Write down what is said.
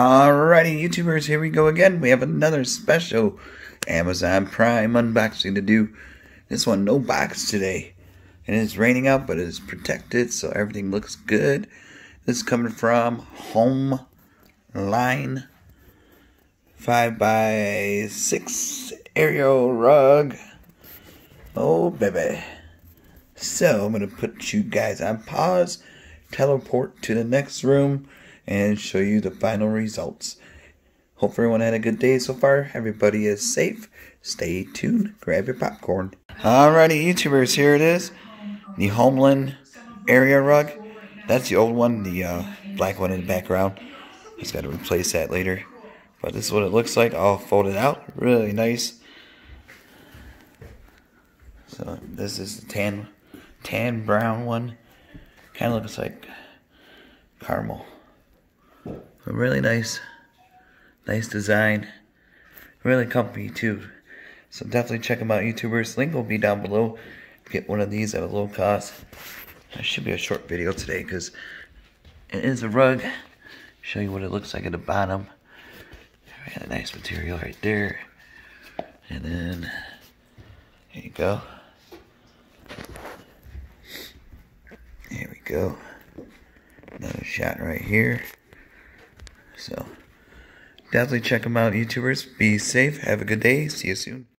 Alrighty, YouTubers, here we go again. We have another special Amazon Prime unboxing to do. This one, no box today. And it's raining out, but it's protected, so everything looks good. This is coming from Home Line 5 by 6 area rug. Oh, baby. So, I'm going to put you guys on pause, teleport to the next room, and show you the final results. Hope everyone had a good day so far. Everybody is safe. Stay tuned. Grab your popcorn. Alrighty, YouTubers, here it is. The Homeland area rug. That's the old one, the uh, black one in the background. Just got to replace that later. But this is what it looks like, all folded out. Really nice. So this is the tan, tan brown one. Kind of looks like caramel. A really nice, nice design. Really comfy too. So definitely check them out, YouTubers. Link will be down below. Get one of these at a low cost. That should be a short video today because it is a rug. Show you what it looks like at the bottom. A nice material right there. And then, here you go. There we go. Another shot right here. So, definitely check them out, YouTubers. Be safe. Have a good day. See you soon.